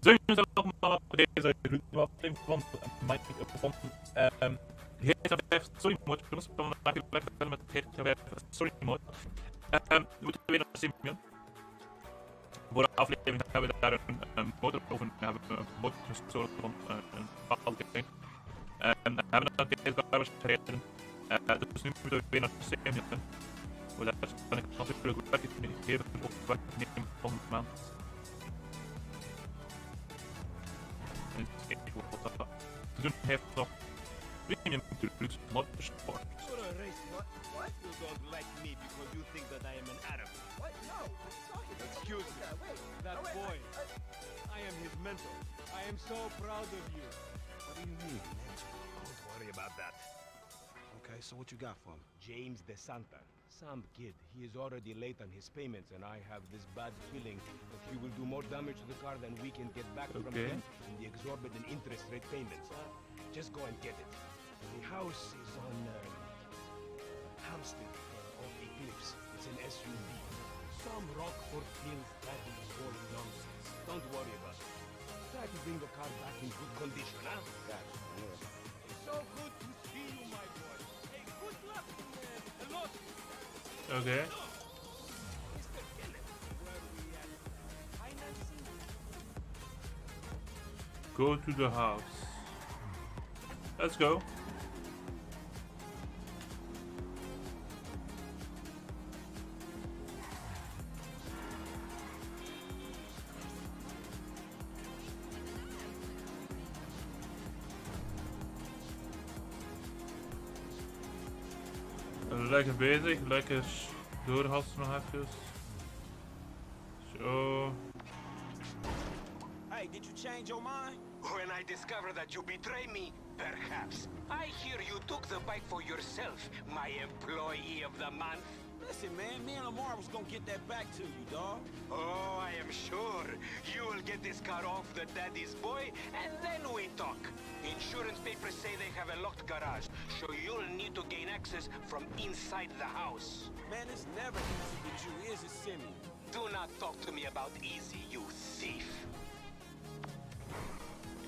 Jullie allemaal op deze aflevering van Mike van ehm GTA 5 Story Mode. Jongens, we gaan vandaag verder met GTA 5 Story Mode. Ehm we moeten weer naar Simeon. Voor de aflevering hebben we daar een, een motor of een, hebben we een motor gestolen van uh, een bepaalde ding. En we hebben dan een garbage gereden. Uh, dus nu moeten we weer naar Simeon. Voor daar ben ik natuurlijk werk geven of werk nemen van de maand. En even wat dat te doen heeft nog premium tools motorsport. Sort race what? What? You don't like me because you think that I am an Arab. What? No, what are you talking about? Excuse me. Wait. That Oh, wait, boy. I, I, I am his mentor. I am so proud of you. What do you mean, mentor? Don't worry about that. Okay, so what you got for me? James De Santa. Some kid. He is already late on his payments, and I have this bad feeling that he will do more damage to the car than we can get back from him in the exorbitant interest rate payments. Uh, just go and get it. The house is on um, Hampstead uh, off Eclipse. It's an SUV. Some Rockford Hills daddy is going nonsense. Don't worry about it. Try to bring the car back in good condition, huh? Gotcha. Yeah. It's so good to see you, my boy. Financing? Go to the house. Let's go. Lekker bezig, lekker doorhassen nog even. Zo. Hey, did you change your mind? When I discover that you betray me, perhaps. I hear you took the bike for yourself, my employee of the month. Listen, man, me and Lamar was gonna get that back to you, dog. Oh, I am sure. You will get this car off the daddy's boy, and then we talk. Insurance papers say they have a locked garage, so you'll need to gain access from inside the house. Man, it's never easy with you, is it, Simeon? Do not talk to me about easy, you thief.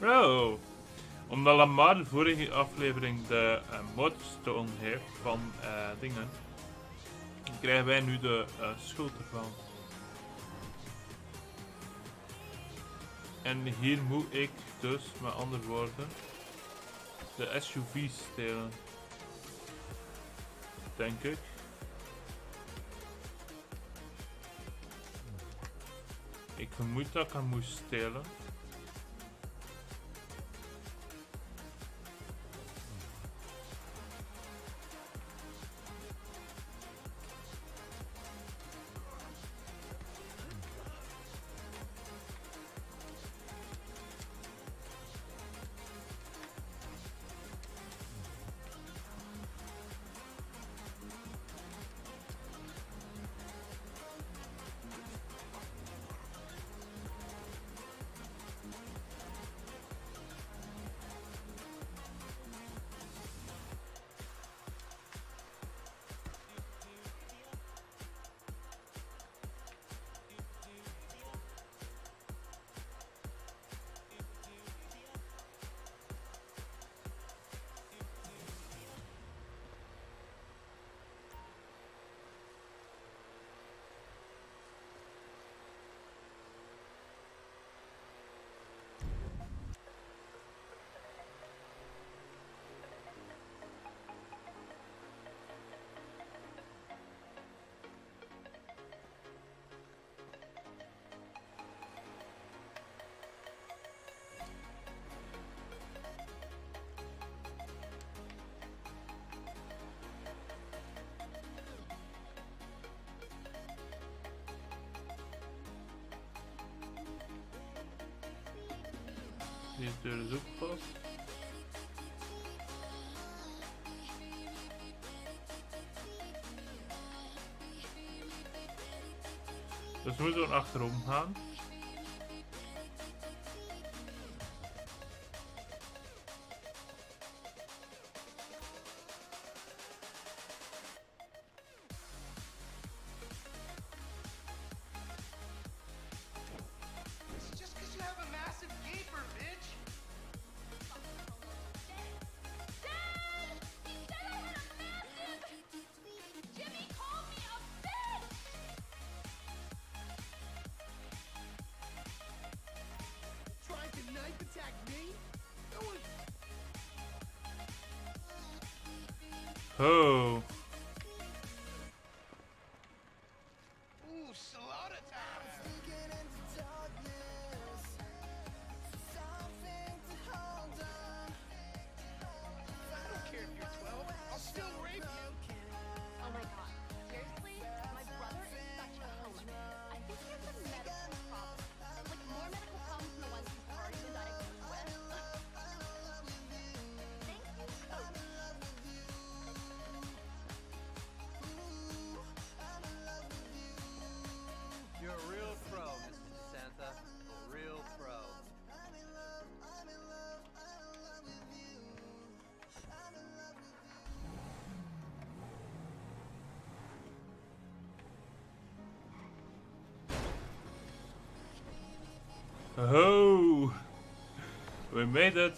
Bro. Omdat Lamar de vorige aflevering de uh, motorstone heeft van eh, dingen, krijgen wij nu de eh, schuld ervan. En hier moet ik dus, met andere woorden, de SUV stelen. Denk ik. Ik vermoed dat ik hem moest stelen. Nitro Super. Das muss so nach oben haben. Oh. Made it.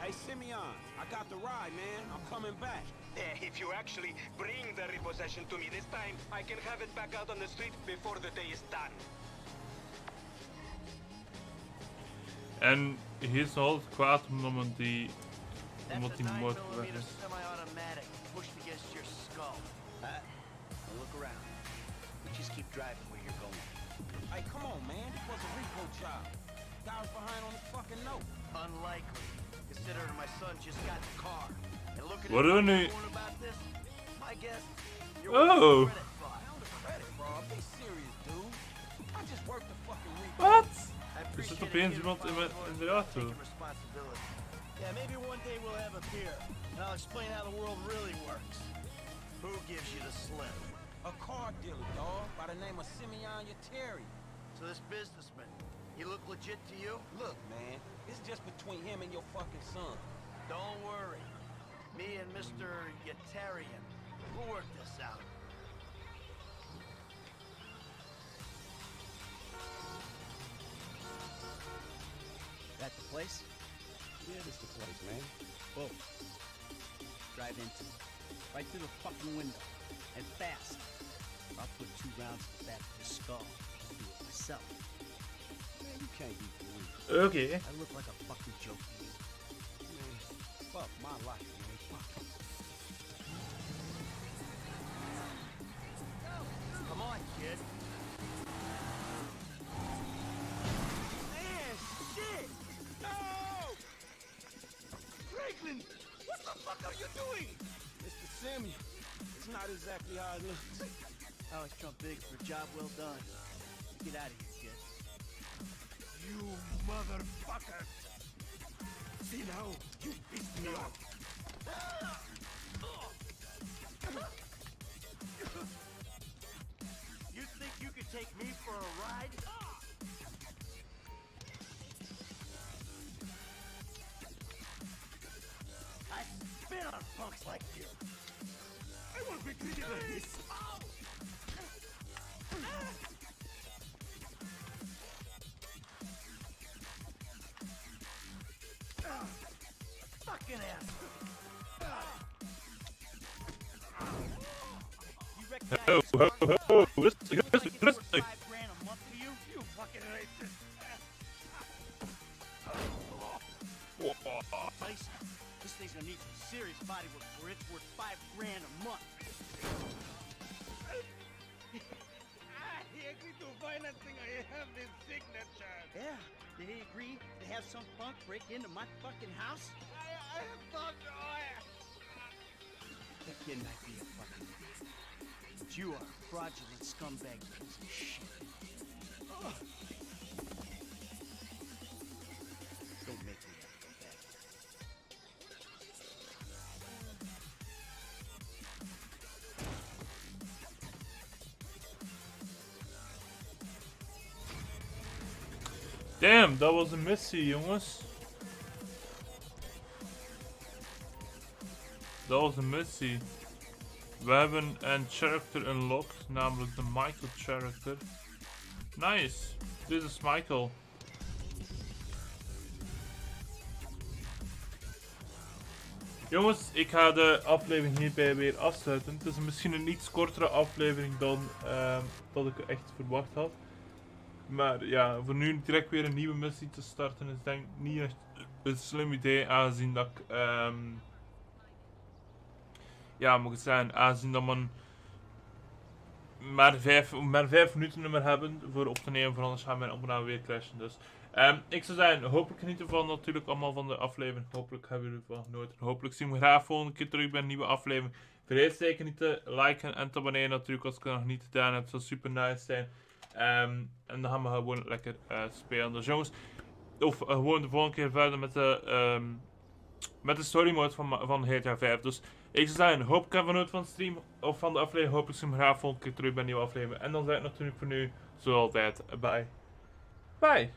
Hey, Simeon, I got the ride, man. I'm coming back. Eh, If you actually bring the repossession to me this time, I can have it back out on the street before the day is done. En hier is al kwaad omdat die, That's omdat a die 9 moord weg is. pushed against your skull. Uh, look around. You just keep driving where you're going. Hey, come on, man. This was a repo job. Guy was behind on the fucking note. Unlikely, considering my son just got the car. And looking What do we at need? going about this, my guess, you're Oh. credit fraud. Credit fraud. Be serious, dude. I just worked the fucking repo. Wat? I zit appreciate opeens it, iemand in, kid, mijn- in de auto. Yeah, maybe one day we'll have a beer, and I'll explain how the world really works. Who gives you the slip? A car dealer, dog, by the name of Simeon Yetarian. So this businessman, he look legit to you? Look, man, it's just between him and your fucking son. Don't worry. Me and Mr. Yetarian, we'll work this out. That the place? Yeah, this the place, man. Whoa. Drive into it. Right through the fucking window. And fast. I'll put two rounds in the back of his skull. I'll do it myself. Man, you can't be. Oké. I look like a fucking joke to you. Man, fuck my life, man. Fuck. Come on, kid. Man, shit! No! Franklin! What the fuck are you doing? Mr. It's not exactly how it looks. I always trump big for job well done. Get out of here, kid. You motherfucker! See now, you pissed me off. A month for you? You fucking racist. Place, this thing's gonna need some serious body work for it. It's worth five grand a month. He agreed to financing. I have his signature. Yeah, did he agree to have some punk break into my fucking house? I, I thought I... That kid might be a fucking idiot. But you are a fraudulent scumbag piece of shit. Don't make me have to go back. Damn, dat was een missie, jongens. Dat was een missie. We hebben een character unlocked, namelijk de Michael character. Nice. Dit is Michael. Jongens, ik ga de aflevering hierbij weer afsluiten. Het is misschien een iets kortere aflevering dan ehm, dat ik echt verwacht had. Maar ja, voor nu direct weer een nieuwe missie te starten is denk ik niet echt een slim idee, aangezien dat ik... ehm ja, moet ik zeggen, aangezien dat man maar vijf, maar vijf minuten nummer hebben voor op te nemen, voor anders gaan mijn opname weer crashen. Dus ehm, ik zou zeggen, hopelijk genieten van natuurlijk allemaal van de aflevering. Hopelijk hebben jullie ervan genoten. Hopelijk zien we graag volgende keer terug bij een nieuwe aflevering. Vergeet zeker niet te liken en te abonneren natuurlijk als ik het nog niet gedaan heb. Het zou super nice zijn. Ehm, en dan gaan we gewoon lekker eh, spelen. Dus jongens, of eh, gewoon de volgende keer verder met de, ehm, met de story mode van, van GTA 5. Dus ik zou zeggen, hoop ik heb genoten van de stream of van de aflevering. Hopelijk zien we graag volgende keer terug bij een nieuwe aflevering. En dan zeg ik natuurlijk voor nu, zoals altijd, bye. Bye.